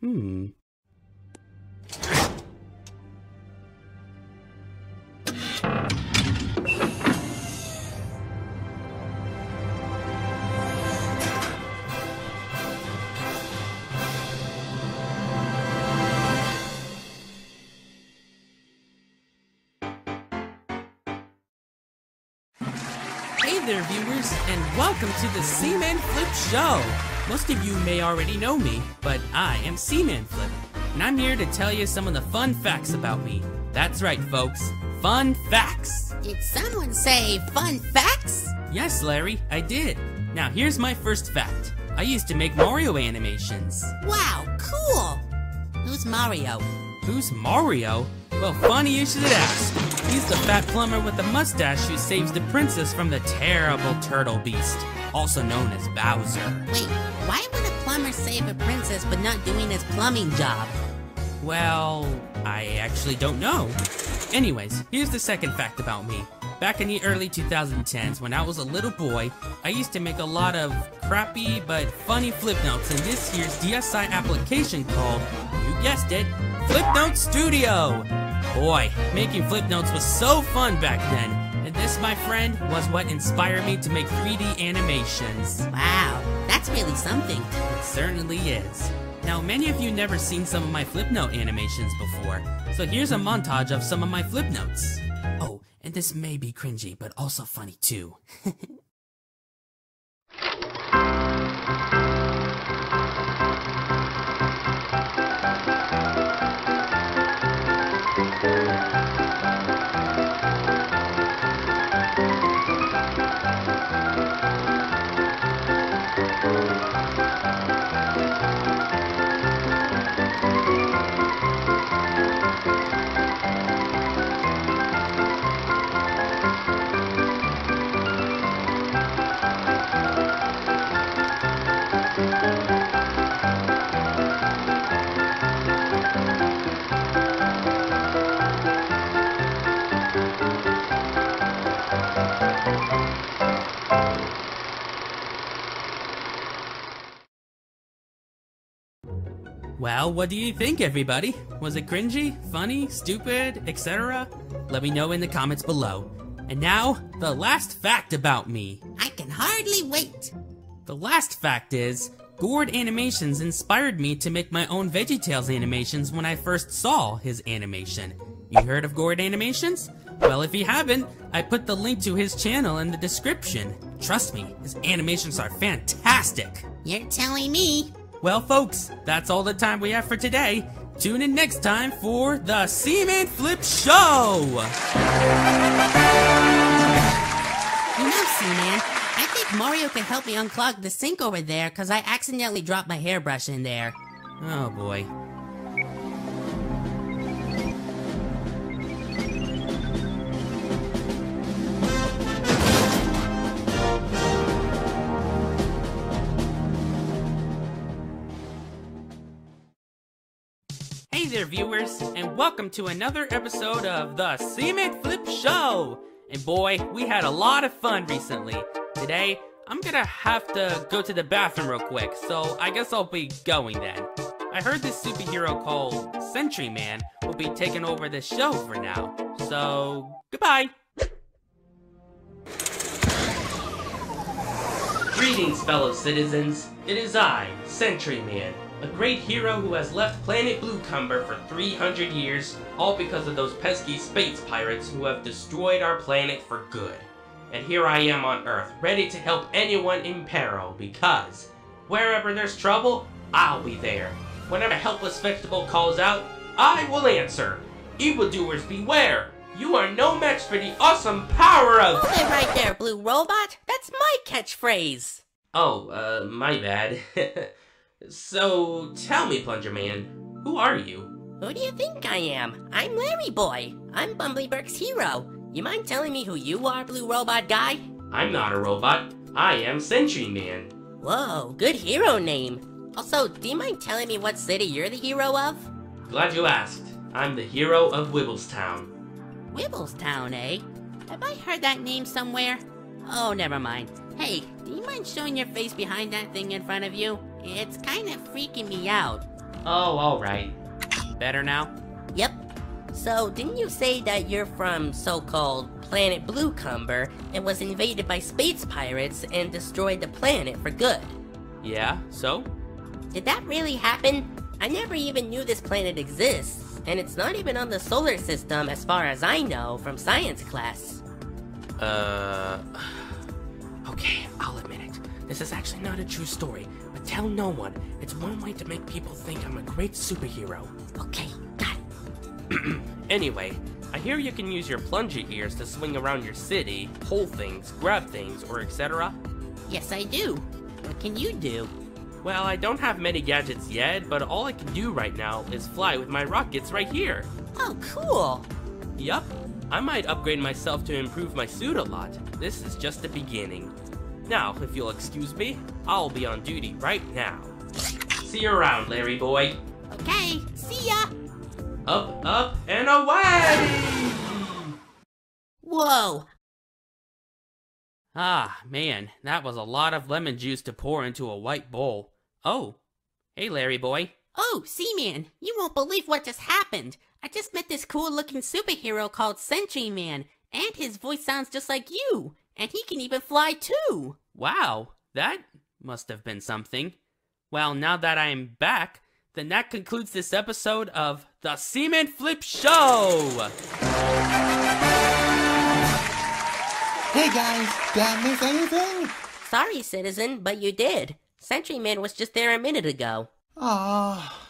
Hmm. Hey there, viewers, and welcome to the Cmanflip Show. Most of you may already know me, but I am Cmanflip, and I'm here to tell you some of the fun facts about me. That's right, folks, fun facts. Did someone say fun facts? Yes, Larry, I did. Now, here's my first fact. I used to make Mario animations. Wow, cool! Who's Mario? Who's Mario? Well, funny you should ask. He's the fat plumber with the mustache who saves the princess from the terrible turtle beast, also known as Bowser. Wait, why would a plumber save a princess but not doing his plumbing job? Well, I actually don't know. Anyways, here's the second fact about me. Back in the early 2010s, when I was a little boy, I used to make a lot of crappy but funny flip notes in this year's DSI application called, you guessed it, Flipnote Studio! Boy, making flip notes was so fun back then, this, my friend, was what inspired me to make 3D animations. Wow, that's really something. It certainly is. Now, many of you never seen some of my Flipnote animations before, so here's a montage of some of my Flipnotes. Oh, and this may be cringy, but also funny too. Well, what do you think, everybody? Was it cringy, funny, stupid, etc.? Let me know in the comments below. And now, the last fact about me. I can hardly wait. The last fact is, Gord Animations inspired me to make my own VeggieTales animations when I first saw his animation. You heard of Gord Animations? Well, if you haven't, I put the link to his channel in the description. Trust me, his animations are fantastic. You're telling me. Well, folks, that's all the time we have for today. Tune in next time for the Cmanflip Show! You know, Seaman, I think Mario could help me unclog the sink over there because I accidentally dropped my hairbrush in there. Oh boy. Hey there, viewers, and welcome to another episode of the Cmanflip Show! And boy, we had a lot of fun recently. Today, I'm gonna have to go to the bathroom real quick, so I guess I'll be going then. I heard this superhero called Sentry Man will be taking over the show for now. So, goodbye! Greetings, fellow citizens. It is I, Sentry Man, a great hero who has left planet Bluecumber for 300 years, all because of those pesky space pirates who have destroyed our planet for good. And here I am on Earth, ready to help anyone in peril, because wherever there's trouble, I'll be there. Whenever a helpless vegetable calls out, I will answer. Evildoers beware! You are no match for the awesome power of- Hold it right there, Blue Robot. That's my catchphrase. Oh, uh, my bad. so, tell me, Plunger Man, who are you? Who do you think I am? I'm Larry Boy. I'm Bumblyburg's hero. You mind telling me who you are, Blue Robot Guy? I'm not a robot. I am Sentry Man. Whoa, good hero name. Also, do you mind telling me what city you're the hero of? Glad you asked. I'm the hero of Wibblestown. Wibblestown, eh? Have I heard that name somewhere? Oh, never mind. Hey, do you mind showing your face behind that thing in front of you? It's kind of freaking me out. Oh, alright. Better now? Yep. So, didn't you say that you're from so-called Planet Bluecumber and was invaded by space pirates and destroyed the planet for good? Yeah, so? Did that really happen? I never even knew this planet exists, and it's not even on the solar system as far as I know from science class. Uh. Okay, I'll admit it. This is actually not a true story, but tell no one. It's one way to make people think I'm a great superhero. Okay, got it. Anyway, I hear you can use your plunger ears to swing around your city, pull things, grab things, or etc. Yes, I do. What can you do? Well, I don't have many gadgets yet, but all I can do right now is fly with my rockets right here. Oh, cool. Yup, I might upgrade myself to improve my suit a lot. This is just the beginning. Now, if you'll excuse me, I'll be on duty right now. See you around, Larry boy. Okay, see ya. Up, up, and away! Whoa, Ah, man, that was a lot of lemon juice to pour into a white bowl. Oh, hey, Larry boy. Oh, Seaman, you won't believe what just happened. I just met this cool looking superhero called Sentry Man, and his voice sounds just like you, and he can even fly too. Wow, that must have been something. Well, now that I am back, then that concludes this episode of The Cmanflip Show! Hey guys, did I miss anything? Sorry, citizen, but you did. Sentry Man was just there a minute ago. Aw,